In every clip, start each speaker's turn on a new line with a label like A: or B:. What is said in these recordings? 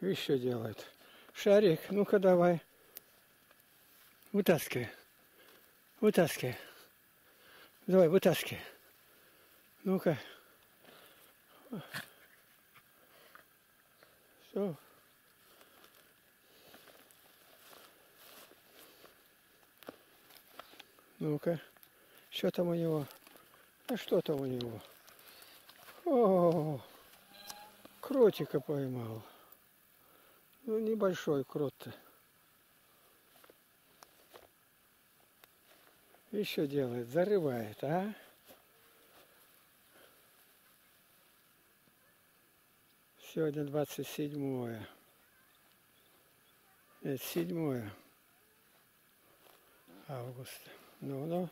A: Видишь, что делает. Шарик, ну-ка давай. Вытаскивай. Вытаскивай. Давай, вытаскивай. Ну-ка. Все. Ну-ка. Что там у него? А что там у него? О, кротика поймал. Ну, небольшой крот-то. Еще делает, зарывает, а? Сегодня 27 это 7 августа. Ну-ну.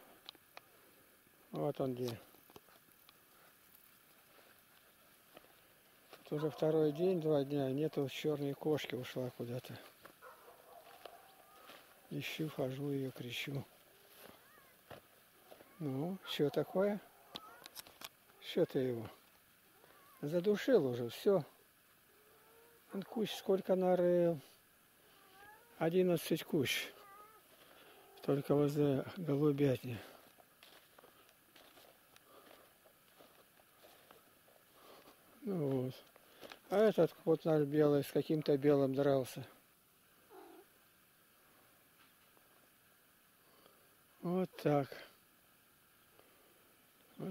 A: Вот он где. Тут уже второй день, два дня, нету черной кошки, ушла куда-то. Ищу, хожу ее, кричу. Ну, что такое? Что ты его? Задушил уже, все. Он куч сколько нарыл. Одиннадцать куч. Только возле голубятни. Вот. А этот вот наш белый с каким-то белым дрался. Вот так.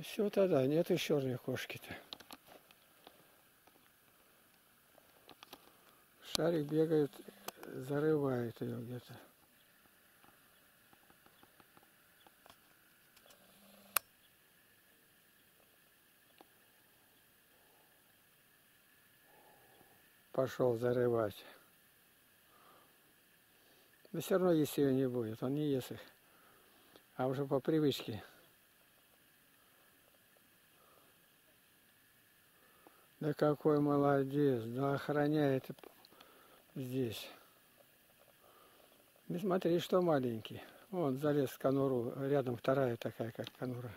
A: Все тогда, нет еще черной кошки-то. Шарик бегает, зарывает ее где-то. Пошел зарывать. Да все равно есть ее не будет, он не ест их. А уже по привычке. Да какой молодец, да охраняет здесь. Не смотри, что маленький. Вон залез в конуру, рядом вторая такая, как конура.